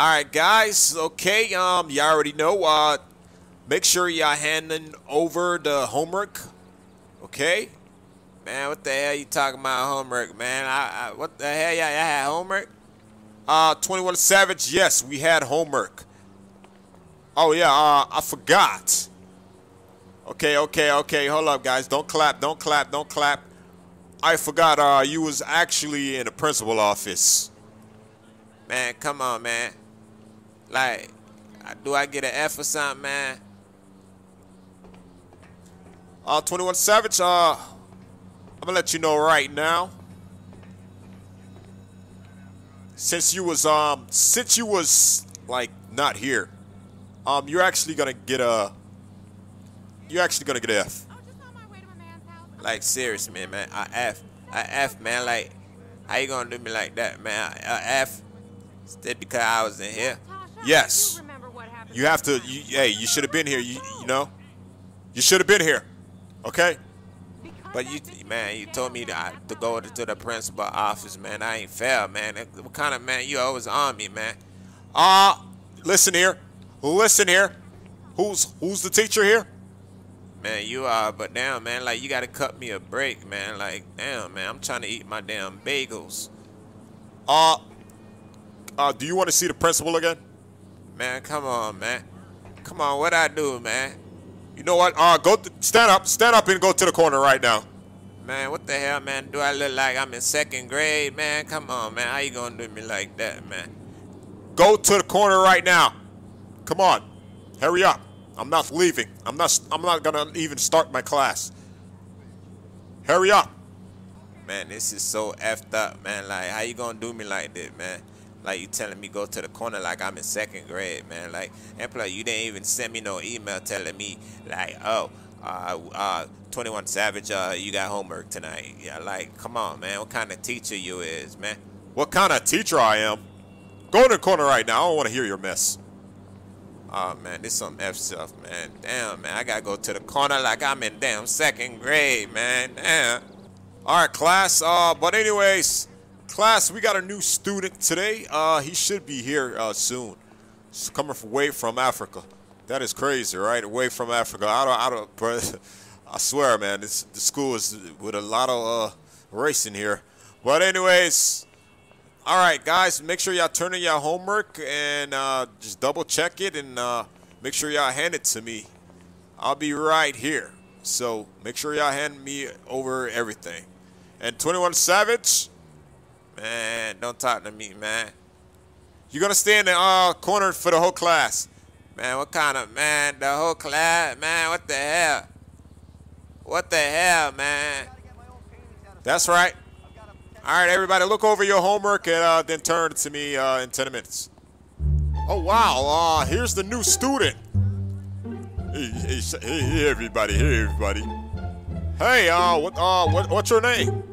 All right, guys. Okay, um, you already know. Uh, make sure y'all handing over the homework. Okay, man. What the hell you talking about homework, man? I, I what the hell? Y'all had homework? Uh, 21 Savage. Yes, we had homework. Oh yeah. Uh, I forgot. Okay, okay, okay. Hold up, guys. Don't clap. Don't clap. Don't clap. I forgot. Uh, you was actually in the principal office. Man, come on, man. Like, do I get an F or something, man? Uh, 21 Savage, uh, I'm gonna let you know right now. Since you was, um, since you was, like, not here, um, you're actually gonna get a, you're actually gonna get an F. Like, seriously, man, man, a F, a F, man, like, how you gonna do me like that, man? A F? Instead because I was in here? Yes. You have to. You, hey, you should have been here. You, you know, you should have been here. Okay. But you, man, you told me to, to go to the principal office, man. I ain't fair, man. What kind of man you always on me, man? Uh, listen here. Listen here. Who's who's the teacher here? Man, you are, but damn, man, like you gotta cut me a break, man. Like, damn, man, I'm trying to eat my damn bagels. Uh, uh, do you want to see the principal again? Man, come on, man. Come on, what I do, man? You know what? Uh, go stand up, stand up and go to the corner right now. Man, what the hell, man? Do I look like I'm in second grade, man? Come on, man. How you gonna do me like that, man? Go to the corner right now. Come on, hurry up. I'm not leaving. I'm not. I'm not gonna even start my class. Hurry up. Man, this is so effed up, man. Like, how you gonna do me like this, man? Like you telling me go to the corner like I'm in second grade, man. Like and plus you didn't even send me no email telling me like, oh, uh, uh, 21 Savage, uh, you got homework tonight. Yeah, like, come on, man. What kind of teacher you is, man? What kind of teacher I am? Go in the corner right now. I don't want to hear your mess. Oh man, this some F stuff, man. Damn, man. I gotta go to the corner like I'm in damn second grade, man. Damn. All right, class. Uh, but anyways. Class, we got a new student today. Uh, he should be here uh, soon. He's coming from way from Africa. That is crazy, right? Away from Africa. I don't, I don't, I swear, man, this the school is with a lot of uh, racing here. But anyways, all right, guys, make sure y'all turn in your homework and uh, just double check it and uh, make sure y'all hand it to me. I'll be right here. So make sure y'all hand me over everything. And 21 Savage. Man, don't talk to me, man. You're gonna stay in the uh, corner for the whole class. Man, what kind of, man, the whole class? Man, what the hell? What the hell, man? That's right. All right, everybody, look over your homework and uh, then turn to me uh, in 10 minutes. Oh, wow. Uh, here's the new student. Hey, hey, hey, everybody. Hey, everybody. Hey, uh, what, uh, what, what's your name?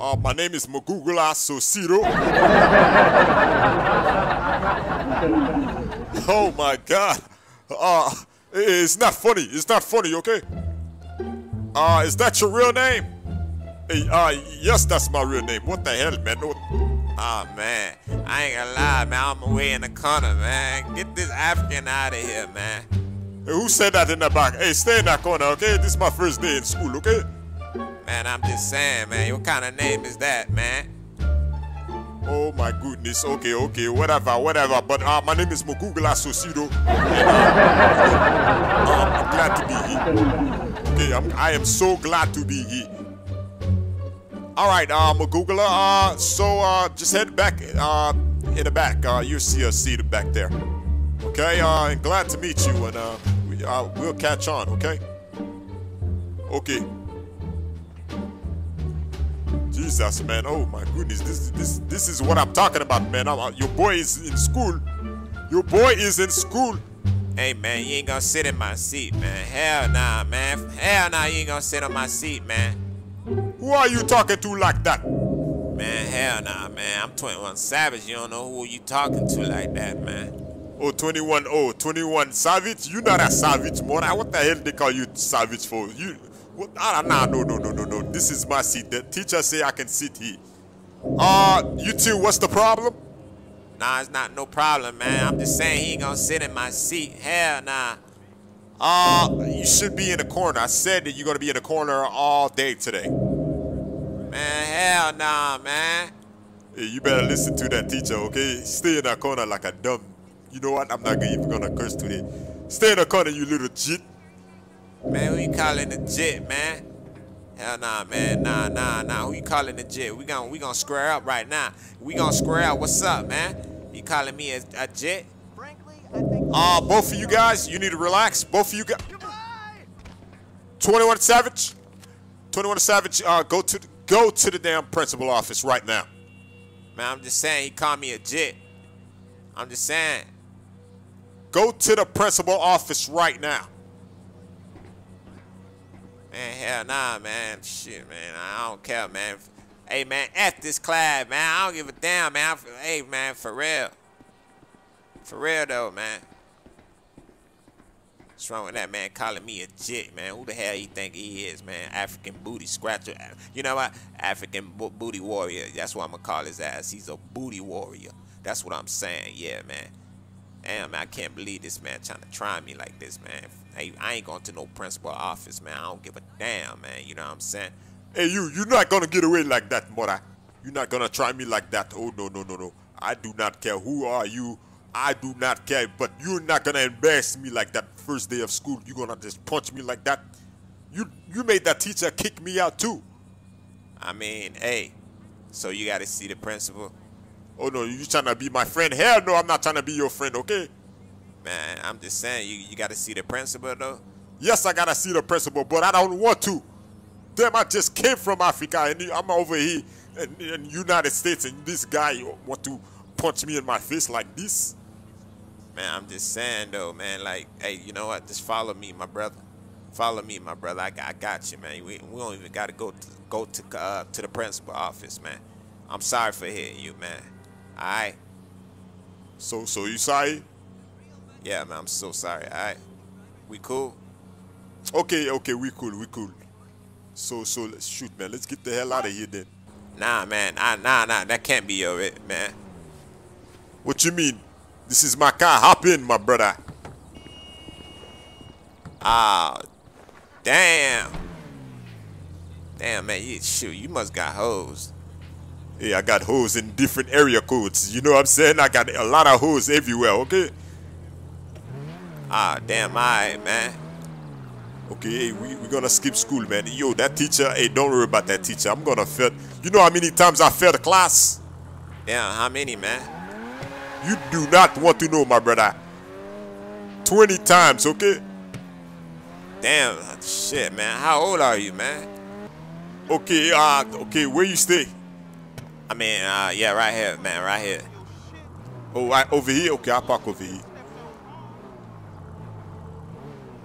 Uh, my name is Magugula Sosiro. oh my god. Uh, it's not funny. It's not funny, okay? Uh, is that your real name? Hey, uh, yes, that's my real name. What the hell, man? No. Oh, man. I ain't gonna lie, man. I'm away in the corner, man. Get this African out of here, man. Hey, who said that in the back? Hey, stay in that corner, okay? This is my first day in school, okay? Man, I'm just saying, man. What kind of name is that, man? Oh my goodness. Okay, okay, whatever, whatever. But uh, my name is Mogugula Sosido. And uh, uh, I'm glad to be here. Okay, I'm, I am so glad to be here. All right, uh, Magugula. Uh, so uh, just head back uh, in the back. Uh, you'll see a seat back there. Okay. Uh, glad to meet you, and uh, we, uh, we'll catch on. Okay. Okay. Jesus, man. Oh my goodness. This this this is what I'm talking about, man. I'm, uh, your boy is in school. Your boy is in school. Hey man, you ain't gonna sit in my seat, man. Hell nah, man. Hell nah, you ain't gonna sit on my seat, man. Who are you talking to like that? Man, hell nah, man. I'm 21 Savage. You don't know who you talking to like that, man. Oh, 21, oh, 21 Savage? You not a Savage, man. What the hell they call you Savage for? You what? Ah, nah, no, no, no, no, no. This is my seat. The teacher say I can sit here. Uh, you two, what's the problem? Nah, it's not no problem, man. I'm just saying he ain't gonna sit in my seat. Hell nah. Uh, you should be in the corner. I said that you're gonna be in the corner all day today. Man, hell nah, man. Hey, you better listen to that teacher, okay? Stay in that corner like a dumb. You know what? I'm not even gonna curse today. Stay in the corner, you little jit. Man, who you calling a jit, man? Hell nah, man. Nah, nah, nah. Who you calling a jit? We gon' we gonna square up right now. We gonna square up. What's up, man? You calling me a, a jit? Uh, both of you guys, you need to relax. Both of you guys. 21 Savage. 21 Savage, uh, go to the, go to the damn principal office right now. Man, I'm just saying he called me a jit. I'm just saying. Go to the principal office right now. Man, hell nah, man. Shit, man. I don't care, man. Hey, man, F this class, man. I don't give a damn, man. I, Hey, man, for real. For real, though, man. What's wrong with that man calling me a jit, man? Who the hell he think he is, man? African booty scratcher. You know what? African bo booty warrior. That's what I'm going to call his ass. He's a booty warrior. That's what I'm saying. Yeah, man. Damn, man, I can't believe this man trying to try me like this, man. Hey, I ain't going to no principal office, man. I don't give a damn, man. You know what I'm saying? Hey, you, you're not gonna get away like that, mother. You're not gonna try me like that. Oh, no, no, no, no. I do not care who are you. I do not care, but you're not gonna embarrass me like that first day of school. You're gonna just punch me like that. You, you made that teacher kick me out too. I mean, hey, so you got to see the principal? Oh, no, you trying to be my friend? Hell no, I'm not trying to be your friend, okay? Man, I'm just saying, you, you got to see the principal, though? Yes, I gotta see the principal, but I don't want to. Damn, I just came from Africa and I'm over here in, in United States and this guy want to punch me in my face like this. Man, I'm just saying though, man. Like, hey, you know what? Just follow me, my brother. Follow me, my brother. I got, I got you, man. We, we don't even got to go to go to uh, to the principal office, man. I'm sorry for hitting you, man. All right. So, so you sorry? Yeah, man. I'm so sorry. All right. We cool. Okay, okay, we cool, we cool. So, so let's shoot, man. Let's get the hell out of here then. Nah, man. I, nah, nah. That can't be your it, man. What you mean? This is my car. Hop in, my brother. Ah, damn. Damn, man. You, shoot, you must got hoes. Hey, I got hoes in different area codes. You know what I'm saying? I got a lot of hoes everywhere, okay? Ah, damn, alright, man. Okay, hey, we, we gonna skip school, man. Yo, that teacher, hey, don't worry about that teacher. I'm gonna fail. You know how many times I failed class? Damn, how many, man? You do not want to know, my brother. 20 times, okay? Damn, shit, man. How old are you, man? Okay, uh, okay, where you stay? I mean, uh, yeah, right here, man, right here. Oh, right over here? Okay, I'll park over here.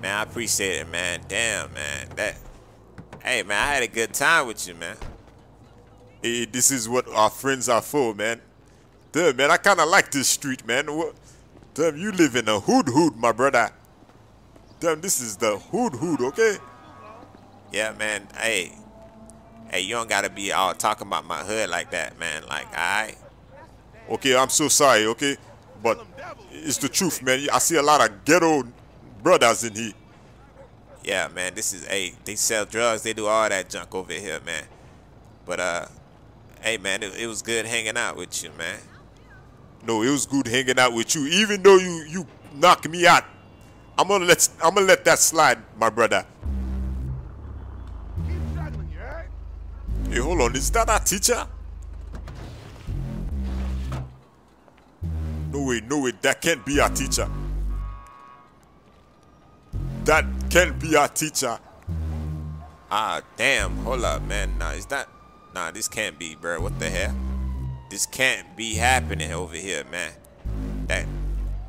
Man, I appreciate it, man. Damn, man. That. Hey, man, I had a good time with you, man. Hey, this is what our friends are for, man. Damn, man, I kind of like this street, man. What? Damn, you live in a hood hood, my brother. Damn, this is the hood hood, okay? Yeah, man. Hey, hey, you don't gotta be all talking about my hood like that, man. Like, alright. Okay, I'm so sorry, okay? But it's the truth, man. I see a lot of ghetto brothers in here. Yeah, man. This is hey, they sell drugs. They do all that junk over here, man. But uh, hey, man, it, it was good hanging out with you, man. No, it was good hanging out with you. Even though you you knocked me out, I'm gonna let I'm gonna let that slide, my brother. Hey, hold on. Is that a teacher? No way, no way. That can't be a teacher. That can't be a teacher. Ah, damn. Hold up, man. Nah, is that? Nah, this can't be, bro. What the hell? This can't be happening over here, man. That,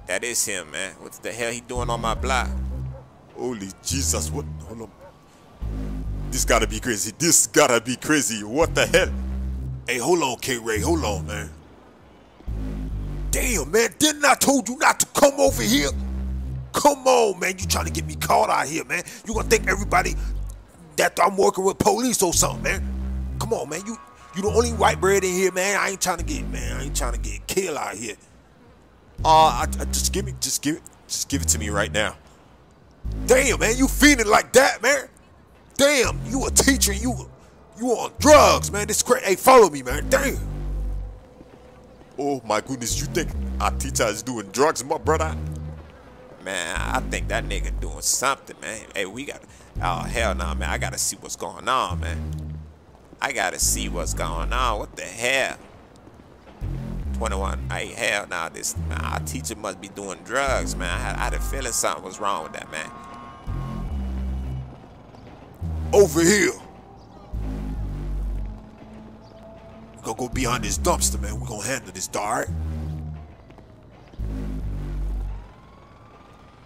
that is him, man. What the hell he doing on my block? Holy Jesus! What? Hold on. This gotta be crazy. This gotta be crazy. What the hell? Hey, hold on, K Ray. Hold on, man. Damn, man. Didn't I told you not to come over here? Come on, man. You trying to get me caught out here, man. You gonna think everybody that I'm working with police or something, man. Come on, man. You you the only white bread in here, man. I ain't trying to get, man. I ain't trying to get killed out here. Uh, I, I, just give me, just give it, just give it to me right now. Damn, man, you feeling like that, man? Damn, you a teacher, you, you on drugs, man. This crazy. Hey, follow me, man. Damn. Oh my goodness, you think our teacher is doing drugs, my brother? Man, I think that nigga doing something, man. Hey, we got. Oh hell no, man. I gotta see what's going on, man. I gotta see what's going on. What the hell? 21. Hey, hell nah, this man, our teacher must be doing drugs, man. I had, I had a feeling something was wrong with that, man. Over here. We're gonna go behind this dumpster, man. We're gonna handle this, alright?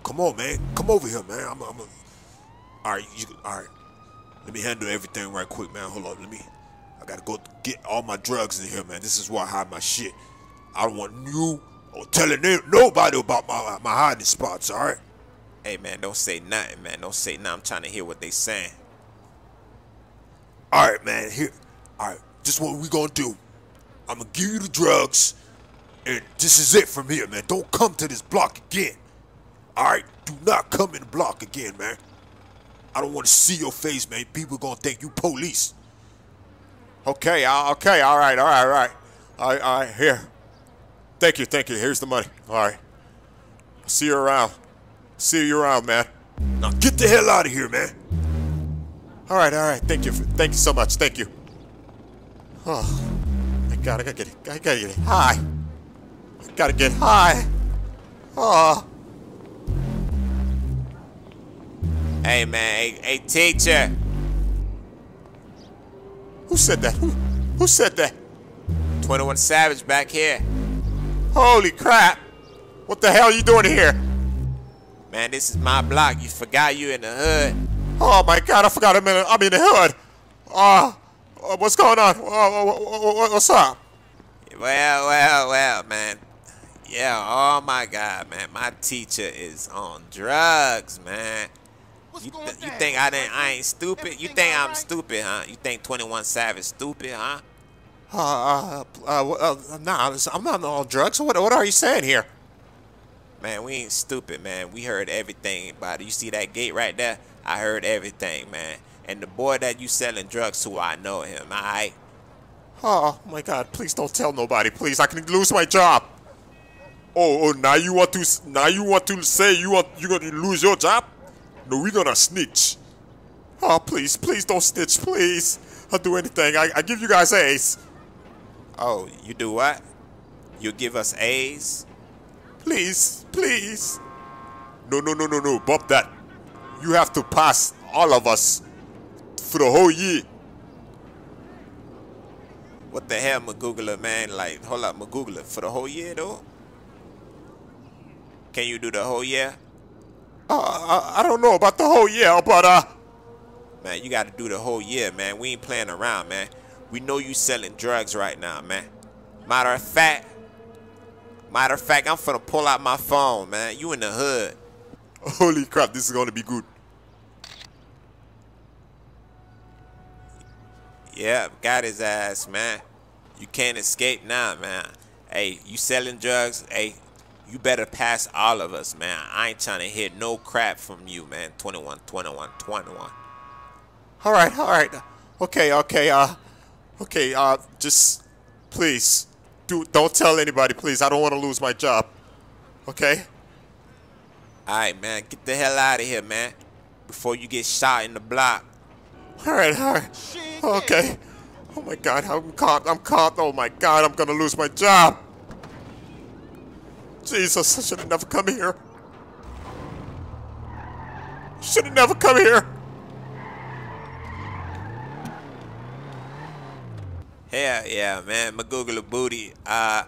Come on, man. Come over here, man. I'm, I'm a... Alright, you alright. Let me handle everything right quick, man. Hold on, let me. I gotta go get all my drugs in here, man. This is where I hide my shit. I don't want you or telling nobody about my my hiding spots, alright? Hey man, don't say nothing, man. Don't say nothing. I'm trying to hear what they saying. Alright, man, here. Alright, just what we gonna do. I'm gonna give you the drugs, and this is it from here, man. Don't come to this block again. Alright? Do not come in the block again, man. I don't want to see your face, man. People gonna think you police. Okay, uh, okay, all right, all right, all right. All right, all right, here. Thank you, thank you. Here's the money. All right. See you around. See you around, man. Now get the hell out of here, man. All right, all right. Thank you. Thank you so much. Thank you. Oh, my God, I gotta get it. I gotta get high. I gotta get high. Oh. Hey man, hey, hey teacher. Who said that? Who, who said that? 21 Savage back here. Holy crap! What the hell are you doing here? Man, this is my block. You forgot you in the hood. Oh my god, I forgot I'm in, I'm in the hood. Uh, uh what's going on? Uh, what's up? Well, well, well, man. Yeah, oh my god, man. My teacher is on drugs, man. You, th you think I didn't? I ain't stupid? You think I'm stupid, huh? You think 21 Savage stupid, huh? Uh, uh, uh, uh, nah, I'm not on drugs. What, what are you saying here? Man, we ain't stupid, man. We heard everything about it. You see that gate right there? I heard everything, man. And the boy that you selling drugs to, I know him, alright? Oh, my God. Please don't tell nobody, please. I can lose my job. Oh, oh, now you want to, now you want to say you want, you're going to lose your job? No, we gonna snitch. Oh, please, please don't snitch, please. I'll do anything. I, I give you guys A's. Oh, you do what? You give us A's? Please, please. No, no, no, no, no. Bump that. You have to pass all of us for the whole year. What the hell, Magoogler, man? Like, hold up, Magoogler, for the whole year, though? Can you do the whole year? Uh, I, I don't know about the whole year, but, uh... Man, you got to do the whole year, man. We ain't playing around, man. We know you selling drugs right now, man. Matter of fact, matter of fact, I'm finna pull out my phone, man. You in the hood. Holy crap, this is gonna be good. Yeah, got his ass, man. You can't escape now, man. Hey, you selling drugs? Hey, you better pass all of us, man. I ain't trying to hear no crap from you, man. 21, 21, 21. All right, all right. Okay, okay, uh, Okay, uh, just please do don't tell anybody, please. I don't want to lose my job. Okay? All right, man. Get the hell out of here, man. Before you get shot in the block. All right, all right. Okay. Oh my God, I'm caught. I'm caught. Oh my God, I'm gonna lose my job. Jesus, I should have never come here. Should have never come here. Hell yeah, man. Magoogle Booty. Uh,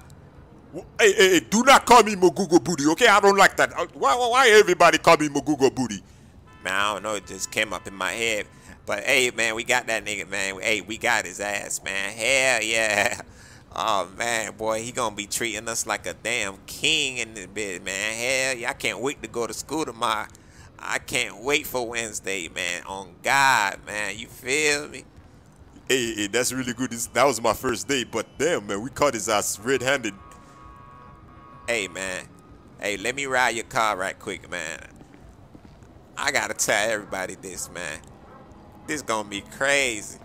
hey, hey, hey, do not call me Magoogle Booty, okay? I don't like that. Uh, why, why everybody call me Magoogle Booty? Man, I don't know. It just came up in my head. But hey, man, we got that nigga, man. Hey, we got his ass, man. Hell yeah. Oh man, boy, he gonna be treating us like a damn king in this bit, man. Hell yeah, I can't wait to go to school tomorrow. I can't wait for Wednesday, man. On God, man. You feel me? hey, hey, that's really good. That was my first day, but damn, man, we caught his ass red-handed. Hey, man, Hey, let me ride your car right quick, man. I gotta tell everybody this, man. This gonna be crazy.